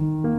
you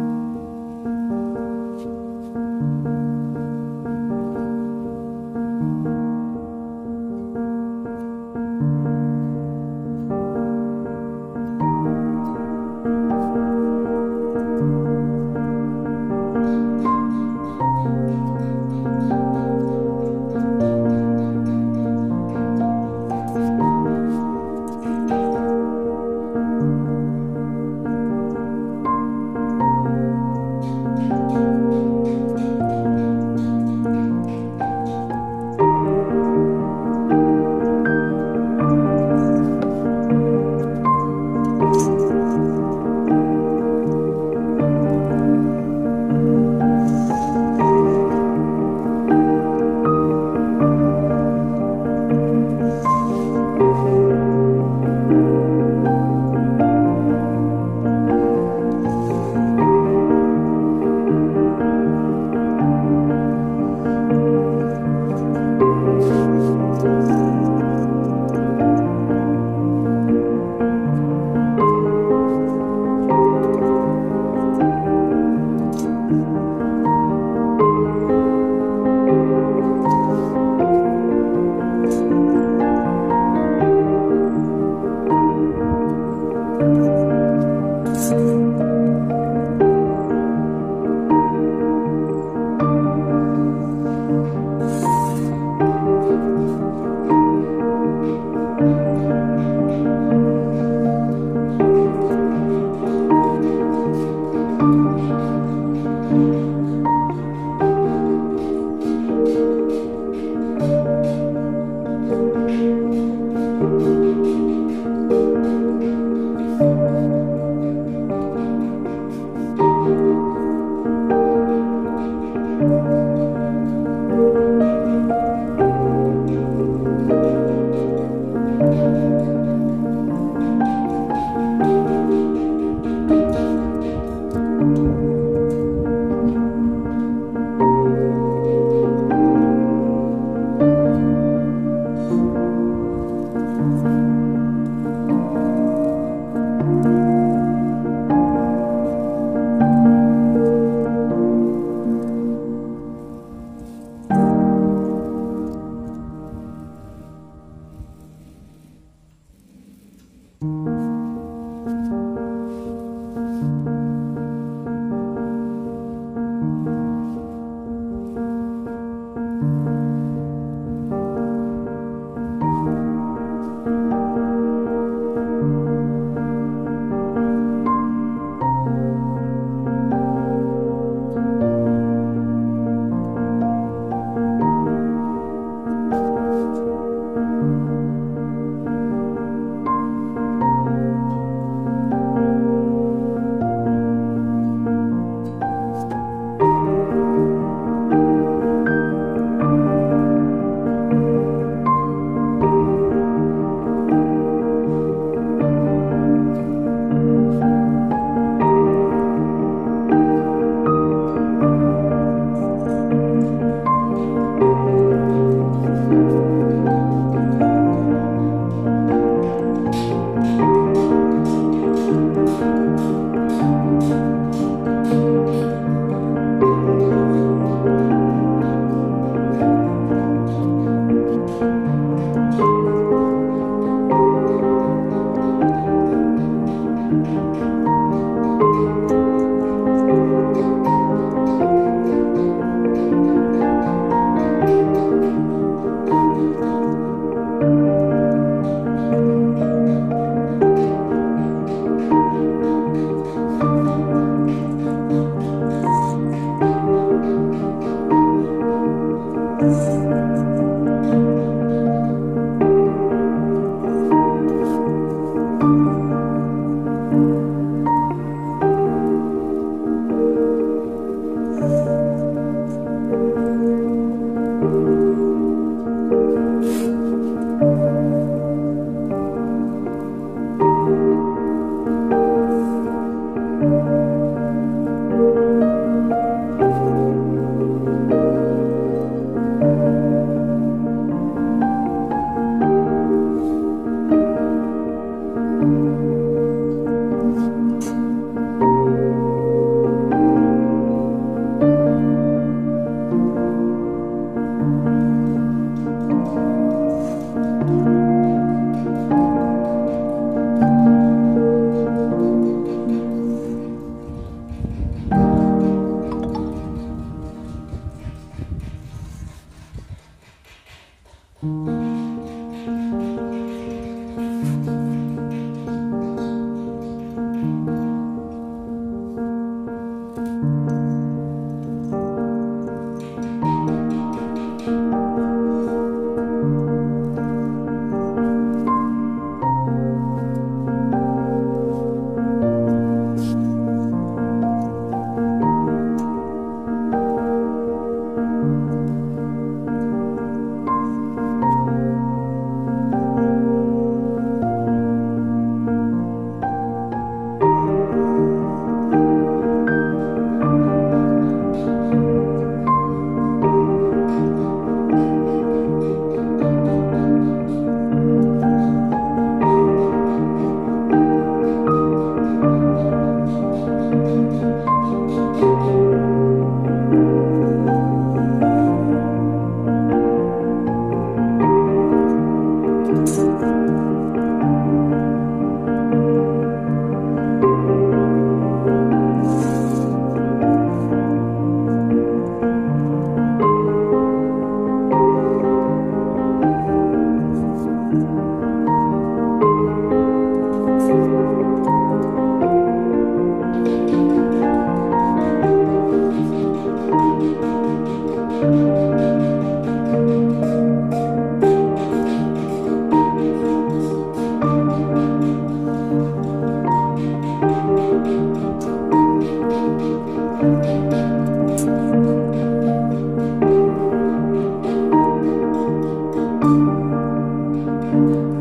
you.